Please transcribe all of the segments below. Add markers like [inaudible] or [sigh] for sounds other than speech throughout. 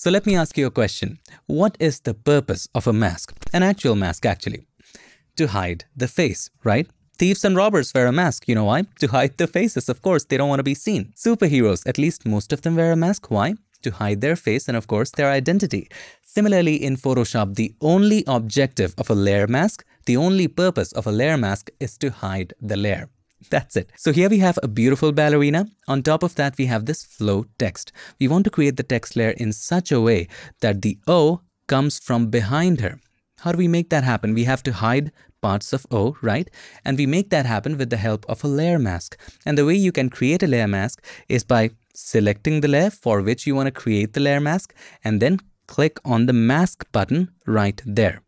So let me ask you a question. What is the purpose of a mask? An actual mask actually. To hide the face, right? Thieves and robbers wear a mask. You know why? To hide their faces, of course. They don't want to be seen. Superheroes, at least most of them wear a mask. Why? To hide their face and of course their identity. Similarly, in Photoshop, the only objective of a layer mask, the only purpose of a layer mask is to hide the layer. That's it. So here we have a beautiful ballerina. On top of that, we have this flow text. We want to create the text layer in such a way that the O comes from behind her. How do we make that happen? We have to hide parts of O, right? And we make that happen with the help of a layer mask. And the way you can create a layer mask is by selecting the layer for which you want to create the layer mask and then click on the mask button right there.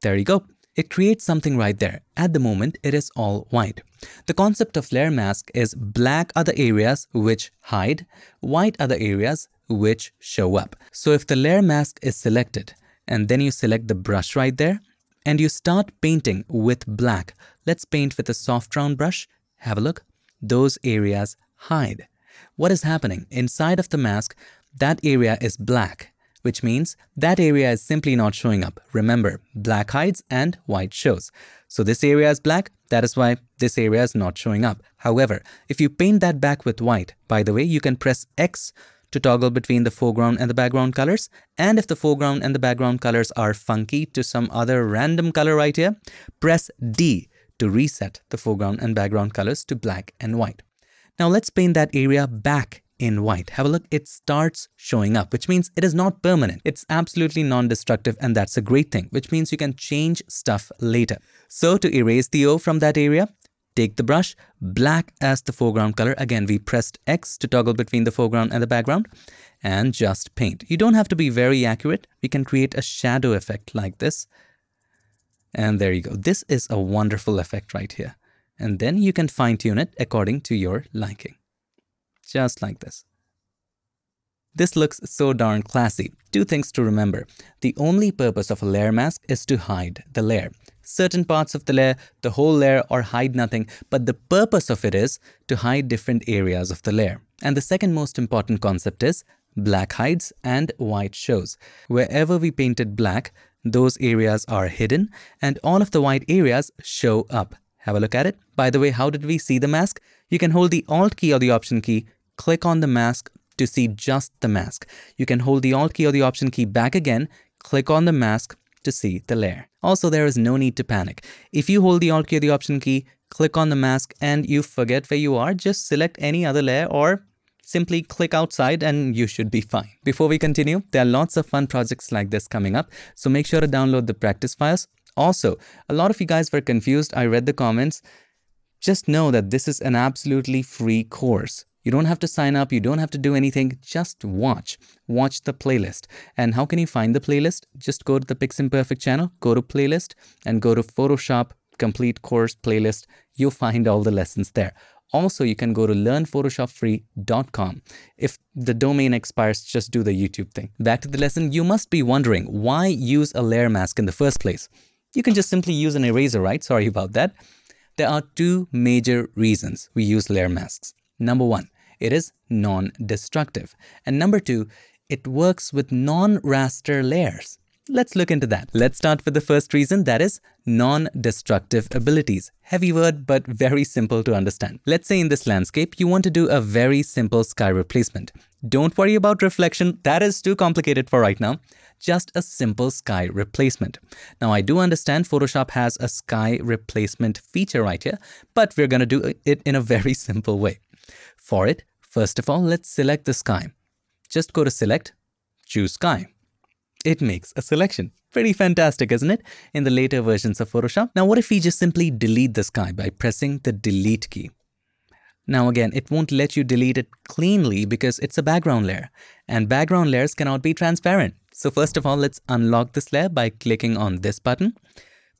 There you go. It creates something right there. At the moment, it is all white. The concept of layer mask is black are the areas which hide, white are the areas which show up. So if the layer mask is selected and then you select the brush right there, and you start painting with black. Let's paint with a soft round brush. Have a look. Those areas hide. What is happening? Inside of the mask, that area is black, which means that area is simply not showing up. Remember, black hides and white shows. So this area is black, that is why this area is not showing up. However, if you paint that back with white, by the way, you can press X to toggle between the foreground and the background colors. And if the foreground and the background colors are funky to some other random color right here, press D to reset the foreground and background colors to black and white. Now let's paint that area back in white. Have a look, it starts showing up, which means it is not permanent. It's absolutely non-destructive and that's a great thing, which means you can change stuff later. So to erase the O from that area, Take the brush, black as the foreground color. Again, we pressed X to toggle between the foreground and the background and just paint. You don't have to be very accurate. We can create a shadow effect like this. And there you go. This is a wonderful effect right here. And then you can fine tune it according to your liking. Just like this. This looks so darn classy. Two things to remember. The only purpose of a layer mask is to hide the layer certain parts of the layer, the whole layer or hide nothing, but the purpose of it is to hide different areas of the layer. And the second most important concept is black hides and white shows. Wherever we painted black, those areas are hidden and all of the white areas show up. Have a look at it. By the way, how did we see the mask? You can hold the Alt key or the Option key, click on the mask to see just the mask. You can hold the Alt key or the Option key back again, click on the mask to see the layer. Also, there is no need to panic. If you hold the Alt key or the Option key, click on the mask and you forget where you are, just select any other layer or simply click outside and you should be fine. Before we continue, there are lots of fun projects like this coming up, so make sure to download the practice files. Also, a lot of you guys were confused. I read the comments. Just know that this is an absolutely free course. You don't have to sign up, you don't have to do anything, just watch. Watch the playlist. And how can you find the playlist? Just go to the Piximperfect channel, go to playlist, and go to Photoshop complete course playlist. You'll find all the lessons there. Also, you can go to learnphotoshopfree.com. If the domain expires, just do the YouTube thing. Back to the lesson, you must be wondering why use a layer mask in the first place? You can just simply use an eraser, right? [laughs] Sorry about that. There are two major reasons we use layer masks. Number one, it is non-destructive. And number two, it works with non-raster layers. Let's look into that. Let's start with the first reason, that is non-destructive abilities. Heavy word, but very simple to understand. Let's say in this landscape, you want to do a very simple sky replacement. Don't worry about reflection, that is too complicated for right now. Just a simple sky replacement. Now I do understand Photoshop has a sky replacement feature right here, but we're gonna do it in a very [laughs] simple way. For it, First of all, let's select the sky. Just go to select, choose sky. It makes a selection. Pretty fantastic, isn't it? In the later versions of Photoshop. Now, what if we just simply delete the sky by pressing the delete key? Now again, it won't let you delete it cleanly because it's a background layer and background layers cannot be transparent. So first of all, let's unlock this layer by clicking on this button,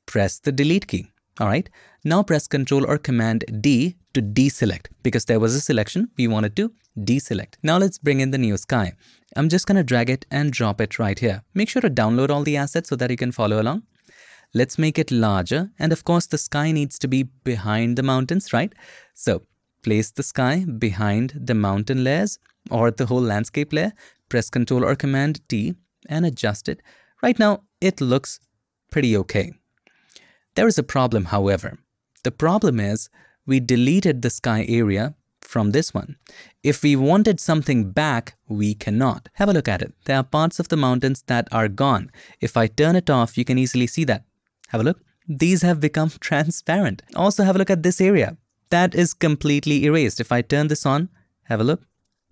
press the delete key. All right, now press Ctrl or Command D to deselect because there was a selection we wanted to deselect. Now let's bring in the new sky. I'm just gonna drag it and drop it right here. Make sure to download all the assets so that you can follow along. Let's make it larger and of course the sky needs to be behind the mountains, right? So place the sky behind the mountain layers or the whole landscape layer press Ctrl or Command T and adjust it. Right now, it looks pretty okay. There is a problem, however. The problem is we deleted the sky area from this one. If we wanted something back, we cannot. Have a look at it. There are parts of the mountains that are gone. If I turn it off, you can easily see that. Have a look. These have become [laughs] transparent. Also have a look at this area. That is completely erased. If I turn this on, have a look.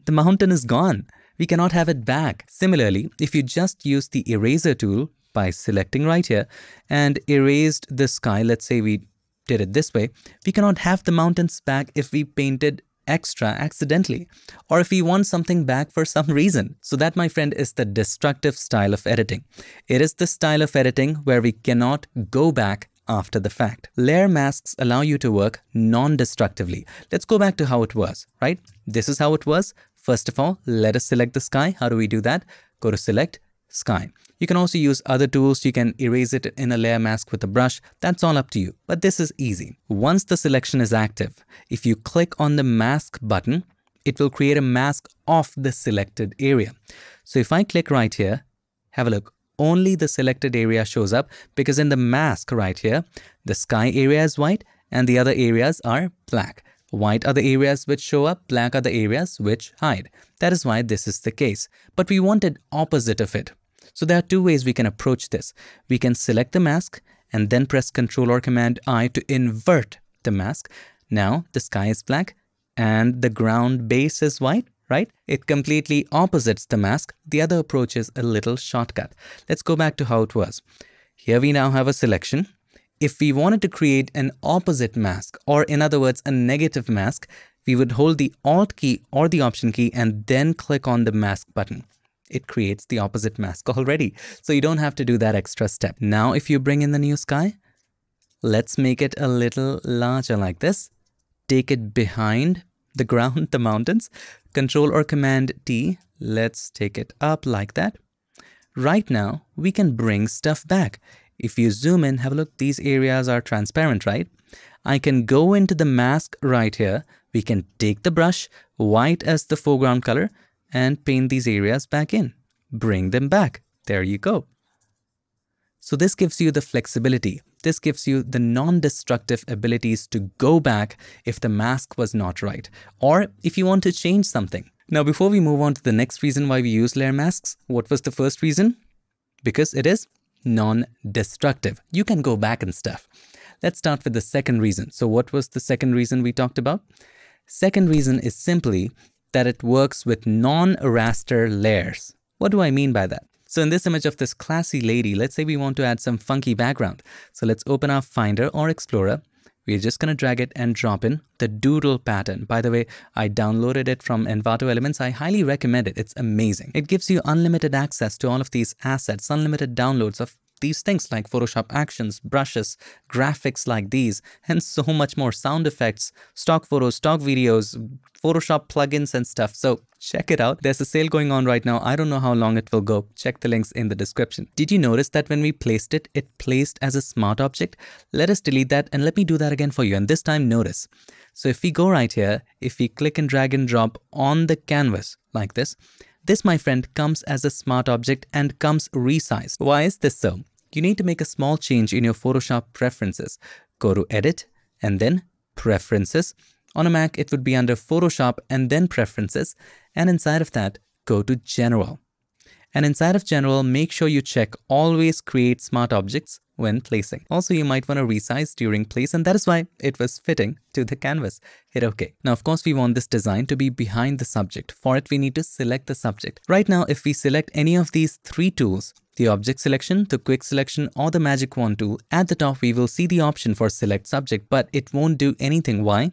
The mountain is gone. We cannot have it back. Similarly, if you just use the eraser tool by selecting right here and erased the sky, let's say we did it this way, we cannot have the mountains back if we painted extra accidentally or if we want something back for some [laughs] reason. So that, my friend, is the destructive style of editing. It is the style of editing where we cannot go back after the fact. Layer masks allow you to work non-destructively. Let's go back to how it was, right? This is how it was. First of all, let us select the sky. How do we do that? Go to select, sky. You can also use other tools. You can erase it in a layer mask with a brush. That's all up to you. But this is easy. Once the selection is active, if you click on the mask button, it will create a mask of the selected area. So if I click right here, have a look, only the selected area shows up because in the mask right here, the sky area is white and the other areas are black. White are the areas which show up, black are the areas which hide. That is why this is the case. But we wanted opposite of it. So there are two ways we can approach this. We can select the mask and then press Ctrl or Command I to invert the mask. Now the sky is black and the ground base is white, right? It completely opposites the mask. The other approach is a little shortcut. Let's go back to how it was. Here we now have a selection if we wanted to create an opposite mask, or in other words, a negative mask, we would hold the Alt key or the Option key and then click on the mask button. It creates the opposite mask already, so you don't have to do that extra step. Now, if you bring in the new sky, let's make it a little larger like this. Take it behind the ground, [laughs] the mountains. Control or Command T, let's take it up like that. Right now, we can bring stuff back. If you zoom in, have a look, these areas are transparent, right? I can go into the mask right here. We can take the brush, white as the foreground color, and paint these areas back in. Bring them back. There you go. So this gives you the flexibility. This gives you the non-destructive abilities to go back if the mask was not right, or if you want to change something. Now, before we move on to the next reason why we use layer masks, what was the first reason? Because it is non-destructive. You can go back and stuff. Let's start with the second reason. So what was the second reason we talked about? Second reason is simply that it works with non-raster layers. What do I mean by that? So in this image of this classy lady, let's say we want to add some funky background. So let's open our Finder or Explorer we're just going to drag it and drop in the doodle pattern. By the way, I downloaded it from Envato Elements. I highly recommend it. It's amazing. It gives you unlimited access to all of these assets, unlimited downloads of these things like Photoshop actions, brushes, graphics like these, and so much more sound effects, stock photos, stock videos, Photoshop plugins and stuff. So check it out. There's a sale going on right now. I don't know how long it will go. Check the links in the description. Did you notice that when we placed it, it placed as a smart object? Let us delete that and let me do that again for you. And this time notice. So if we go right here, if we click and drag and drop on the canvas like this, this, my friend, comes as a smart object and comes resized. Why is this so? You need to make a small change in your Photoshop preferences. Go to Edit and then Preferences. On a Mac, it would be under Photoshop and then Preferences. And inside of that, go to General. And inside of General, make sure you check Always Create Smart Objects when placing. Also, you might want to resize during place and that is why it was fitting to the canvas. Hit OK. Now, of course, we want this design to be behind the subject. For it, we need to select the subject. Right now, if we select any of these three tools, the object selection, the quick selection or the magic wand tool, at the top we will see the option for select subject, but it won't do anything. Why?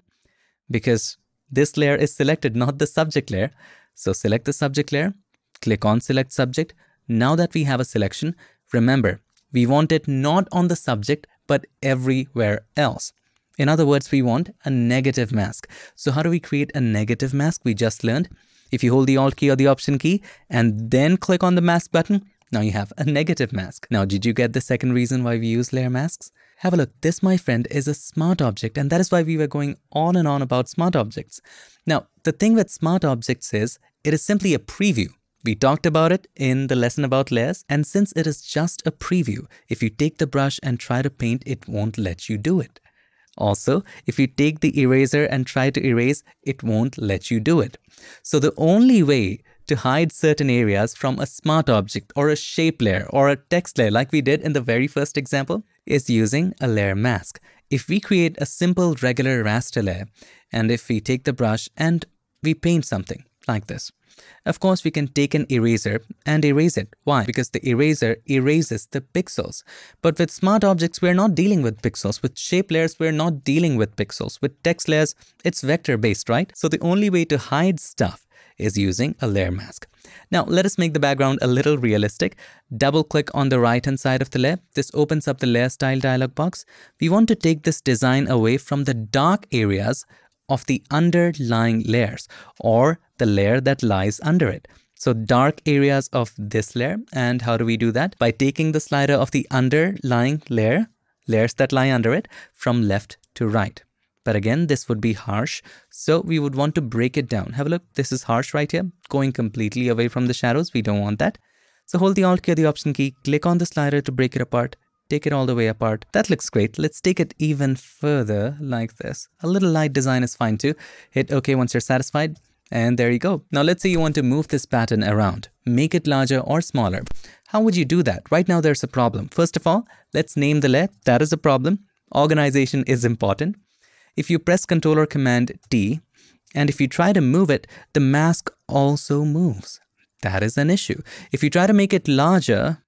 Because this layer is selected, not the subject layer. So select the subject layer, click on select subject. Now that we have a selection, remember, we want it not on the subject, but everywhere else. In other words, we want a negative mask. So how do we create a negative mask? We just learned. If you hold the Alt key or the Option key and then click on the mask button, now you have a negative mask. Now, did you get the second reason why we use layer masks? Have a look. This, my friend, is a smart object, and that is why we were going on and on about smart objects. Now, the thing with smart objects is it is simply a preview. We talked about it in the lesson about layers and since it is just a preview, if you take the brush and try to paint, it won't let you do it. Also, if you take the eraser and try to erase, it won't let you do it. So the only way to hide certain areas from a smart object or a shape layer or a text layer like we did in the very first example is using a layer mask. If we create a simple regular raster layer and if we take the brush and we paint something like this, of course, we can take an eraser and erase it. Why? Because the eraser erases the pixels. But with smart objects, we're not dealing with pixels. With shape layers, we're not dealing with pixels. With text layers, it's vector based, right? So the only way to hide stuff is using a layer mask. Now let us make the background a little realistic. Double click on the right hand side of the layer. This opens up the layer style dialog box. We want to take this design away from the dark areas of the underlying layers or the layer that lies under it. So dark areas of this layer and how do we do that? By taking the slider of the underlying layer, layers that lie under it from left to right. But again, this would be harsh. So we would want to break it down. Have a look. This is harsh right here, going completely away from the shadows. We don't want that. So hold the Alt key or the Option key, click on the slider to break it apart, take it all the way apart. That looks great. Let's take it even further like this. A little light design is fine too. Hit OK once you're satisfied. And there you go. Now let's say you want to move this pattern around, make it larger or smaller. How would you do that? Right now there's a problem. First of all, let's name the layer. That is a problem. Organization is important. If you press Ctrl or Command T, and if you try to move it, the mask also moves. That is an issue. If you try to make it larger,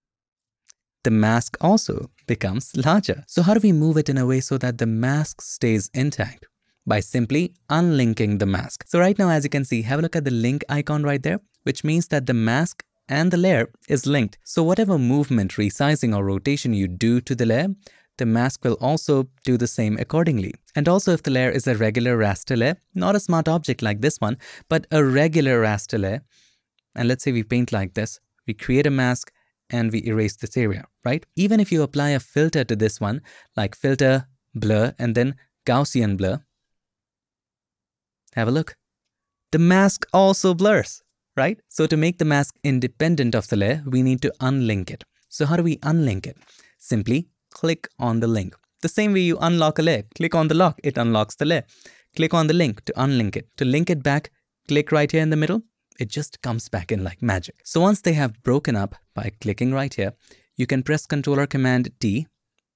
the mask also becomes larger. So how do we move it in a way so that the mask stays intact? By simply unlinking the mask. So right now, as you can see, have a look at the link icon right there, which means that the mask and the layer is linked. So whatever movement, resizing or rotation you do to the layer, the mask will also do the same accordingly. And also if the layer is a regular raster layer, not a smart object like this one, but a regular raster layer, and let's say we paint like this, we create a mask and we erase this area, right? Even if you apply a filter to this one, like filter, blur, and then Gaussian blur, have a look. The mask also blurs, right? So to make the mask independent of the layer, we need to unlink it. So how do we unlink it? Simply click on the link. The same way you unlock a layer, click on the lock, it unlocks the layer. Click on the link to unlink it. To link it back, click right here in the middle. It just comes back in like magic. So once they have broken up by clicking right here, you can press Ctrl or Command T,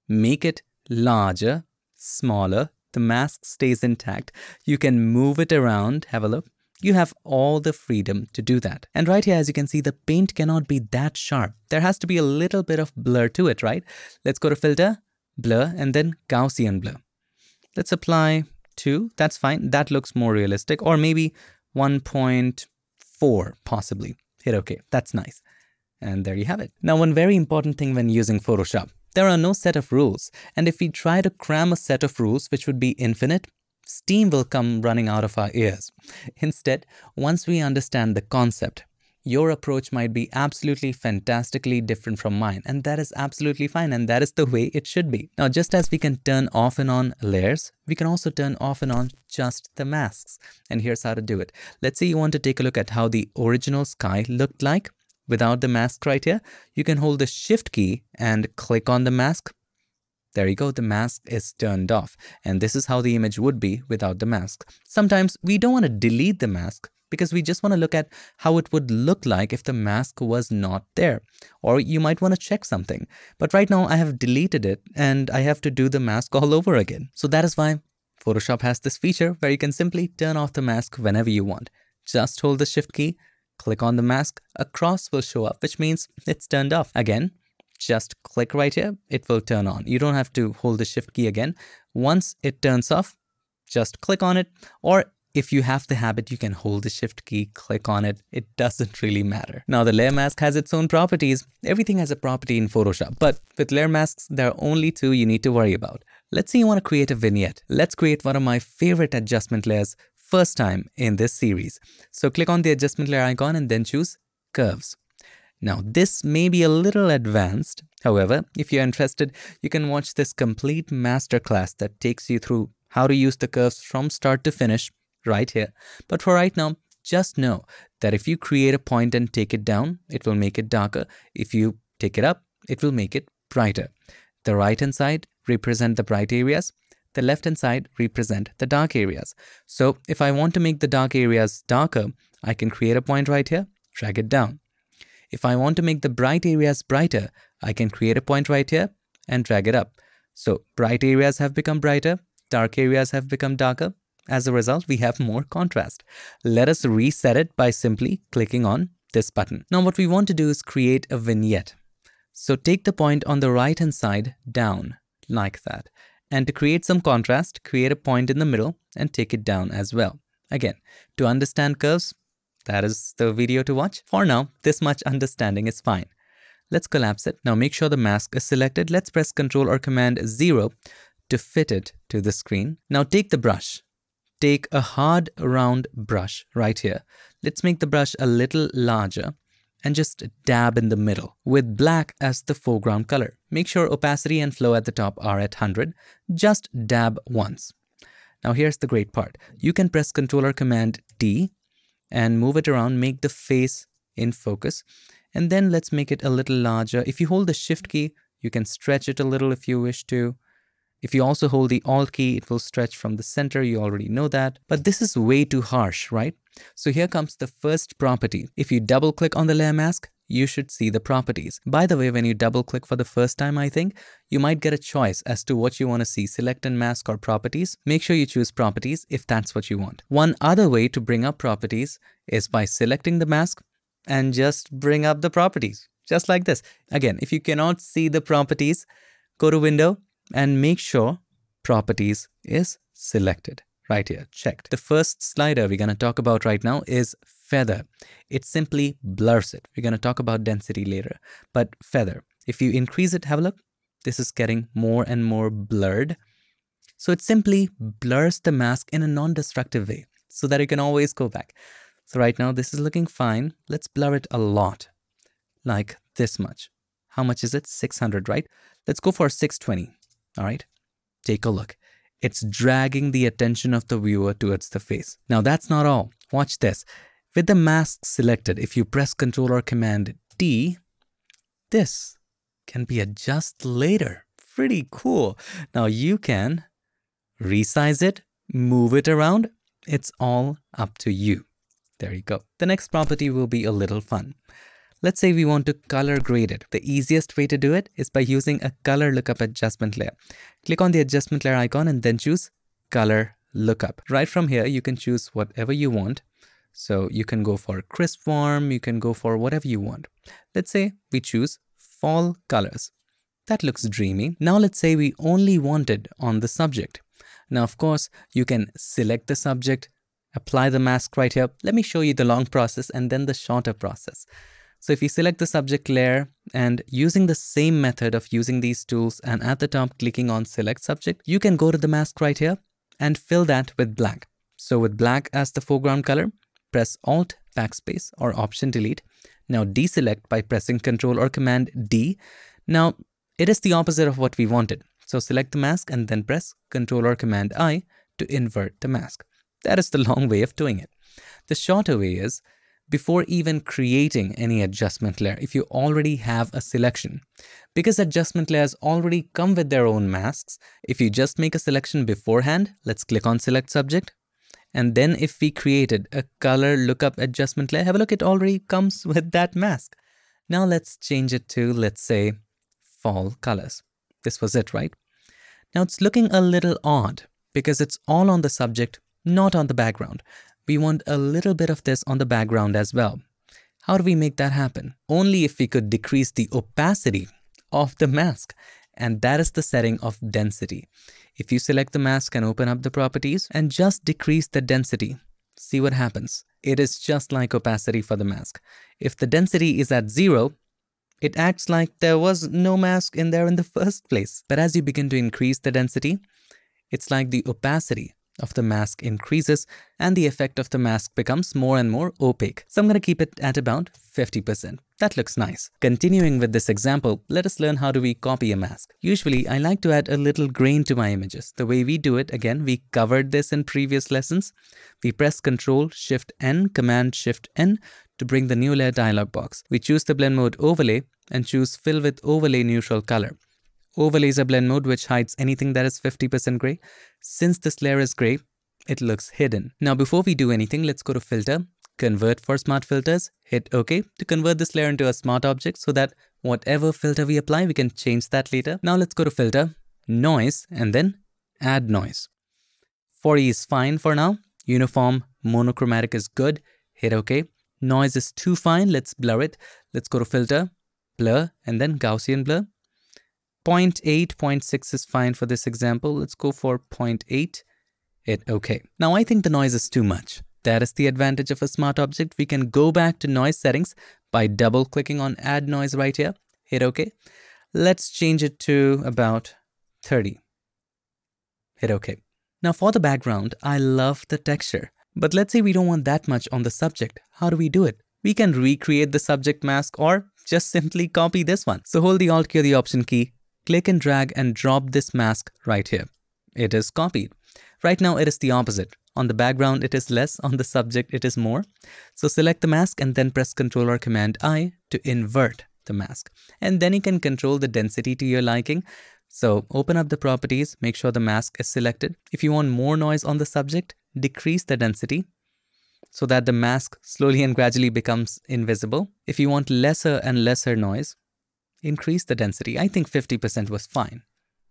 make it larger, smaller, the mask stays intact. You can move it around, have a look. You have all the freedom to do that. And right here, as you can see, the paint cannot be that sharp. There has to be a little bit of blur to it, right? Let's go to Filter, Blur, and then Gaussian Blur. Let's apply 2. That's fine. That looks more realistic. Or maybe 1.4 possibly. Hit OK. That's nice. And there you have it. Now, one very important thing when using Photoshop. There are no set of rules. And if we try to cram a set of rules, which would be infinite, steam will come running out of our ears. Instead, once we understand the concept, your approach might be absolutely fantastically different from mine and that is absolutely fine and that is the way it should be. Now just as we can turn off and on layers, we can also turn off and on just the masks and here's how to do it. Let's say you want to take a look at how the original sky looked like without the mask right here. You can hold the shift key and click on the mask there you go, the mask is turned off. And this is how the image would be without the mask. Sometimes we don't want to delete the mask because we just want to look at how it would look like if the mask was not there. Or you might want to check something. But right now I have deleted it and I have to do the mask all over again. So that is why Photoshop has this feature where you can simply turn off the mask whenever you want. Just hold the shift key, click on the mask, a cross will show up, which means it's turned off. Again, just click right here, it will turn on. You don't have to hold the shift key again. Once it turns off, just click on it or if you have the habit, you can hold the shift key, click on it. It doesn't really matter. Now the layer mask has its own properties. Everything has a property in Photoshop, but with layer masks, there are only two you need to worry about. Let's say you want to create a vignette. Let's create one of my favorite adjustment layers first time in this series. So click on the adjustment layer icon and then choose curves. Now, this may be a little advanced. However, if you're interested, you can watch this complete masterclass that takes you through how to use the curves from start to finish right here. But for right now, Just know that if you create a point and take it down, it will make it darker. If you take it up, it will make it brighter. The right hand side represent the bright areas. The left hand side represent the dark areas. So if I want to make the dark areas darker, I can create a point right here, drag it down. If I want to make the bright areas brighter, I can create a point right here and drag it up. So bright areas have become brighter, dark areas have become darker. As a result, we have more contrast. Let us reset it by simply clicking on this button. Now what we want to do is create a vignette. So take the point on the right hand side down like that. And to create some contrast, create a point in the middle and take it down as well. Again, to understand curves, that is the video to watch. For now, this much understanding is fine. Let's collapse it. Now make sure the mask is selected. Let's press Ctrl or Command 0 to fit it to the screen. Now take the brush. Take a hard round brush right here. Let's make the brush a little larger and just dab in the middle with black as the foreground color. Make sure opacity and flow at the top are at 100. Just dab once. Now here's the great part. You can press Ctrl or Command D and move it around, make the face in focus. And then let's make it a little larger. If you hold the Shift key, you can stretch it a little if you wish to. If you also hold the Alt key, it will stretch from the center. You already know that. But this is way too harsh, right? So here comes the first property. If you double click on the layer mask, you should see the properties. By the way, when you double click for the first time, I think, you might get a choice as to what you want to see, select and mask or properties. Make sure you choose properties if that's what you want. One other way to bring up properties is by selecting the mask and just bring up the properties, just like this. Again, if you cannot see the properties, go to window and make sure properties is selected right here, checked. The first slider we're going to talk about right now is feather. It simply blurs it. We're going to talk about density later, but feather. If you increase it, have a look. This is getting more and more blurred. So it simply blurs the mask in a non-destructive way so that you can always go back. So right now this is looking fine. Let's blur it a lot, like this much. How much is it? 600, right? Let's go for 620, all right? Take a look. It's dragging the attention of the viewer towards the face. Now that's not all. Watch this. With the mask selected, if you press Ctrl or Command D, this can be adjusted later. Pretty cool. Now you can resize it, move it around. It's all up to you. There you go. The next property will be a little fun. Let's say we want to color grade it. The easiest way to do it is by using a color lookup adjustment layer. Click on the adjustment layer icon and then choose color lookup. Right from here, you can choose whatever you want. So you can go for crisp warm, you can go for whatever you want. Let's say we choose fall colors. That looks dreamy. Now let's say we only wanted on the subject. Now of course, you can select the subject, apply the mask right here. Let me show you the long process and then the shorter process. So if you select the subject layer and using the same method of using these tools and at the top clicking on select subject, you can go to the mask right here and fill that with black. So with black as the foreground color, press Alt backspace or Option delete. Now deselect by pressing Ctrl or Command D. Now it is the opposite of what we wanted. So select the mask and then press Ctrl or Command I to invert the mask. That is the [laughs] long way of doing it. The shorter way is before even creating any adjustment layer if you already have a selection. Because adjustment layers already come with their own masks, if you just make a selection beforehand, let's click on select subject. And then if we created a color lookup adjustment layer, have a look, it already comes [laughs] with that mask. Now let's change it to, let's say, fall colors. This was it, right? Now it's looking a little odd because it's all on the subject, not on the background we want a little bit of this on the background as well. How do we make that happen? Only if we could decrease the opacity of the mask. And that is the setting of density. If you select the mask and open up the properties and just decrease the density, see what happens. It is just like opacity for the mask. If the density is at zero, it acts like there was no mask in there in the [laughs] first place. But as you begin to increase the density, it's like the opacity of the mask increases and the effect of the mask becomes more and more opaque. So I'm going to keep it at about 50%. That looks nice. Continuing with this example, let us learn how do we copy a mask. Usually, I like to add a little grain to my images. The way we do it, again, we covered this in previous lessons. We press Ctrl Shift N, Command Shift N to bring the new layer dialog box. We choose the blend mode overlay and choose fill with overlay neutral color. Overlay is a blend mode which hides anything that is 50% gray. Since this layer is gray, it looks hidden. Now before we do anything, let's go to filter, convert for smart filters, hit OK to convert this layer into a smart object so that whatever filter we apply, we can change that later. Now let's go to filter, noise, and then add noise. 40 is fine for now. Uniform, monochromatic is good. Hit OK. Noise is too fine. Let's blur it. Let's go to filter, blur, and then Gaussian blur. 0.8, 0.6 is fine for this example. Let's go for 0.8. Hit OK. Now I think the noise is too much. That is the advantage of a smart object. We can go back to noise settings by double clicking on add noise right here. Hit OK. Let's change it to about 30. Hit OK. Now for the background, I love the texture. But let's say we don't want that much on the subject. How do we do it? We can recreate the subject mask or just simply copy this one. So hold the Alt key or the Option key, click and drag and drop this mask right here. It is copied. Right now it is the opposite. On the background it is less, on the subject it is more. So select the mask and then press Ctrl or Command I to invert the mask. And then you can control the density to your liking. So open up the properties, make sure the mask is selected. If you want more noise on the subject, decrease the density so that the mask slowly and gradually becomes invisible. If you want lesser and lesser noise, increase the density. I think 50% was fine.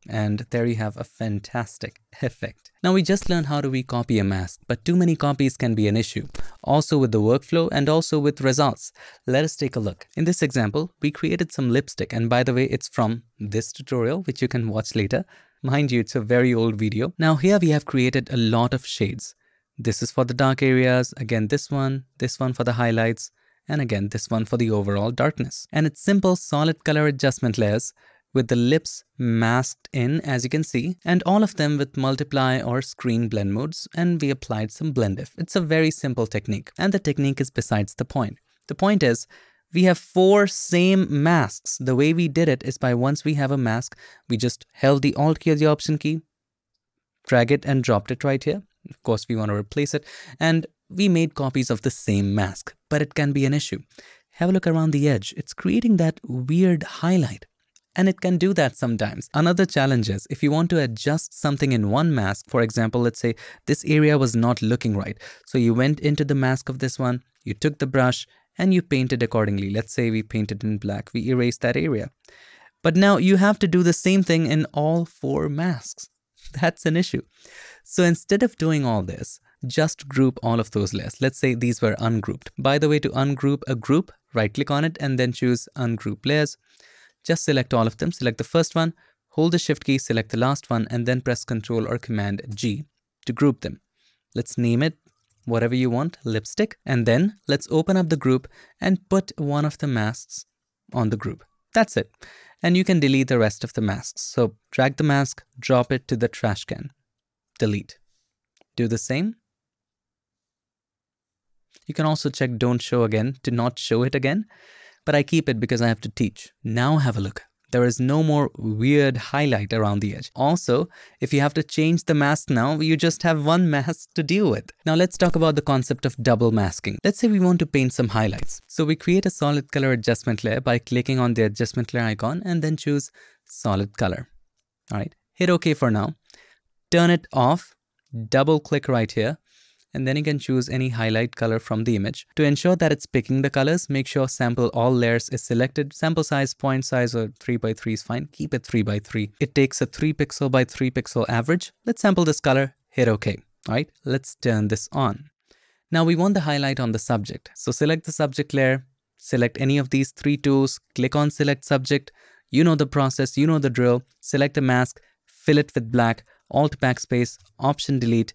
And there you have a fantastic effect. Now we just learned how do we copy a mask, but too many copies can be an issue. Also with the workflow and also with results. Let us take a look. In this example, we created some lipstick and by the way, it's from this tutorial, which you can watch later. Mind you, it's a very old video. Now here we have created a lot of shades. This is for the dark areas, again this one, this one for the highlights, and again this one for the overall darkness. And it's simple solid color adjustment layers with the lips masked in as you can see and all of them with multiply or screen blend modes and we applied some blend if. It's a very simple technique and the technique is besides the point. The point is we have four same masks. The way we did it is by once we have a mask, we just held the Alt key or the Option key, drag it and dropped it right here. Of course, we want to replace it and we made copies of the same mask, but it can be an issue. Have a look around the edge. It's creating that weird highlight. And it can do that sometimes. Another challenge is if you want to adjust something in one mask, for example, let's say this area was not looking right. So you went into the mask of this one, you took the brush and you painted accordingly. Let's say we painted in black, we erased that area. But now you have to do the same thing in all four masks. [laughs] That's an issue. So instead of doing all this, just group all of those layers. Let's say these were ungrouped. By the way, to ungroup a group, right click on it and then choose ungroup layers. Just select all of them, select the first one, hold the shift key, select the last one and then press Ctrl or Command G to group them. Let's name it whatever you want, lipstick. And then let's open up the group and put one of the masks on the group. That's it. And you can delete the rest of the masks. So drag the mask, drop it to the trash can. Delete. Do the same you can also check don't show again to not show it again, but I keep it because I have to teach. Now have a look. There is no more weird highlight around the edge. Also, if you have to change the mask now, you just have one [laughs] mask to deal with. Now let's talk about the concept of double masking. Let's say we want to paint some highlights. So we create a solid color adjustment layer by clicking on the adjustment layer icon and then choose solid color. All right, hit OK for now. Turn it off, double click right here and then you can choose any highlight color from the image. To ensure that it's picking the colors, make sure sample all layers is selected. Sample size, point size or 3 by 3 is fine. Keep it 3 by 3. It takes a 3 pixel by 3 pixel average. Let's sample this color, hit OK. All right, let's turn this on. Now we want the highlight on the subject. So select the subject layer, select any of these three tools, click on select subject. You know the process, you know the drill. Select a mask, fill it with black, Alt backspace, Option delete.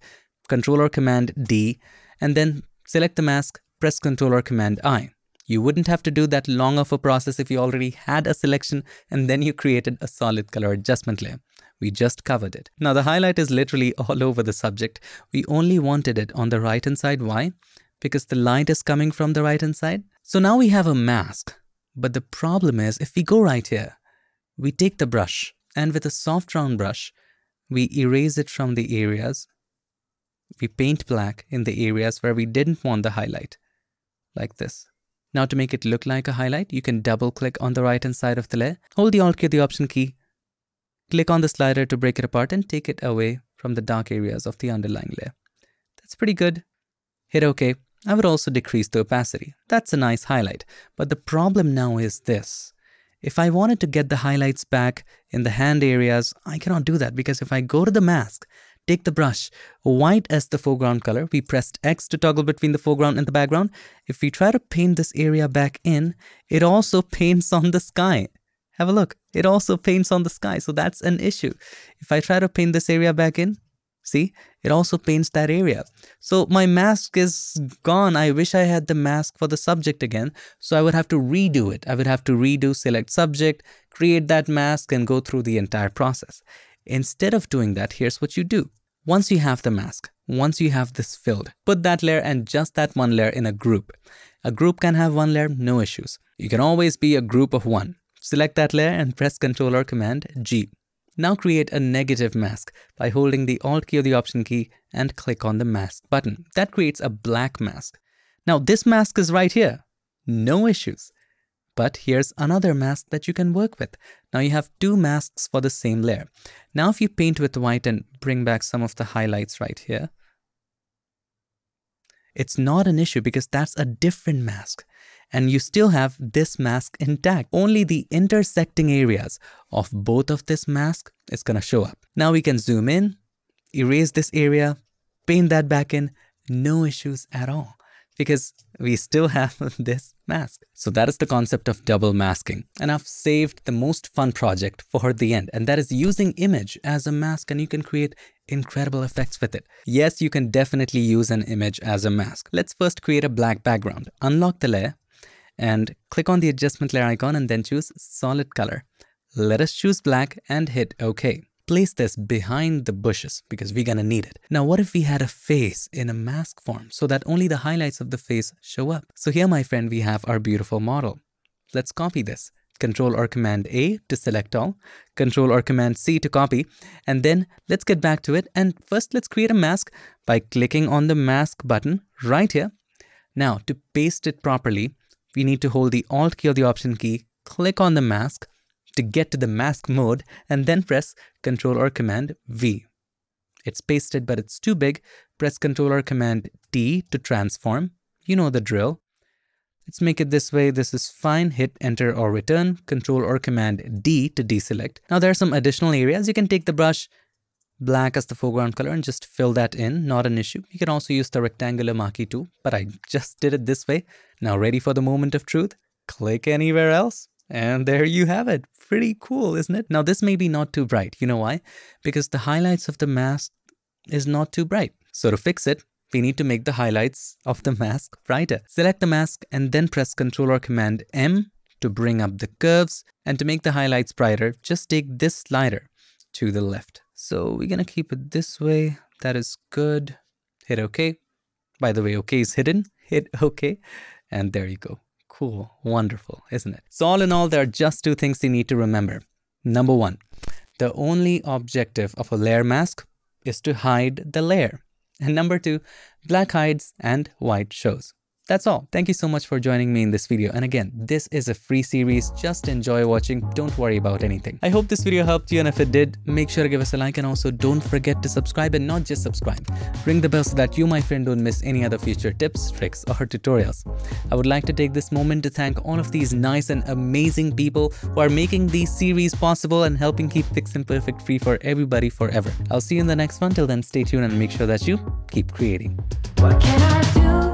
Control or Command D, and then select the mask, press Control or Command I. You wouldn't have to do that long of a process if you already had a selection and then you created a solid color adjustment layer. We just covered it. Now the highlight is literally [laughs] all over the subject. We only wanted it on the right hand side. Why? Because the light is coming from the right hand side. So now we have a mask. But the problem is if we go right here, we take the brush and with a soft round brush, we erase it from the areas. We paint black in the areas where we didn't want the highlight, like this. Now to make it look like a highlight, you can double click on the right hand side of the layer, hold the Alt key the Option key, click on the slider to break it apart and take it away from the dark areas of the underlying layer. That's pretty good. Hit OK. I would also decrease the opacity. That's a nice highlight. But the problem now is this. If I wanted to get the highlights back in the hand areas, I cannot do that because if I go to the mask, take the brush, white as the foreground color, we pressed X to toggle between the foreground and the background. If we try to paint this area back in, it also [laughs] paints on the sky. Have a look, it also paints on the sky, so that's an issue. If I try to paint this area back in, See, it also paints that area. So my mask is gone. I wish I had the mask for the subject again. So I would have to redo it. I would have to redo select subject, create that mask and go through the entire process. Instead of doing that, here's what you do. Once you have the mask, once you have this filled, put that layer and just that one layer in a group. A group can have one layer, no issues. You can always be a group of one. Select that layer and press Ctrl or Command G. Now create a negative mask by holding the Alt key or the Option key and click on the mask button. That creates a black mask. Now this mask is right here. No issues. But here's another mask that you can work with. Now you have two masks for the same layer. Now if you paint with white and bring back some of the highlights right here, it's not an issue because that's a different mask and you still have this mask intact. Only the intersecting areas of both of this mask is gonna show up. Now we can zoom in, erase this area, paint that back in, no issues at all because we still have [laughs] this mask. So that is the concept of double masking. And I've saved the most fun project for the end, and that is using image as a mask and you can create incredible effects with it. Yes, you can definitely use an image as a mask. Let's first create a black background. Unlock the layer, and click on the adjustment layer icon and then choose solid color. Let us choose black and hit OK. Place this behind the bushes because we're gonna need it. Now what if we had a face in a mask form so that only the highlights of the face show up? So here my friend we have our beautiful model. Let's copy this. Control or Command A to select all, Control or Command C to copy, and then let's get back to it. And first let's create a mask by clicking on the mask button right here. Now to paste it properly, we need to hold the Alt key or the Option key, click on the mask to get to the mask mode, and then press Ctrl or Command V. It's pasted, but it's too big. Press Ctrl or Command D to transform. You know the drill. Let's make it this way. This is fine. Hit Enter or Return. Ctrl or Command D to deselect. Now there are some additional areas. You can take the brush, black as the foreground color and just fill that in, not an issue. You can also use the rectangular marquee tool, but I just did it this way. Now ready for the moment of truth? Click anywhere else. And there you have it. Pretty cool, isn't it? Now this may be not too bright. You know why? Because the highlights of the mask is not too bright. So to fix it, we need to make the highlights of the [laughs] mask brighter. Select the mask and then press Ctrl or Command M to bring up the curves. And to make the highlights brighter, just take this slider to the left. So we're gonna keep it this way. That is good. Hit OK. By the way, OK is hidden. Hit OK. And there you go. Cool. Wonderful, isn't it? So all in all, there are just two things you need to remember. Number one, the only objective of a layer mask is to hide the layer. And number two, black hides and white shows. That's all. Thank you so much for joining me in this video. And again, this is a free series. Just enjoy watching. Don't worry about anything. I hope this video helped you. And if it did, make sure to give us a like. And also don't forget to subscribe and not just subscribe. Ring the bell so that you, my friend, don't miss any other future tips, tricks, or tutorials. I would like to take this moment to thank all of these nice and amazing people who are making these series possible and helping keep PiXimperfect free for everybody forever. I'll see you in the next one. Till then, stay tuned and make sure that you keep creating. What can I do?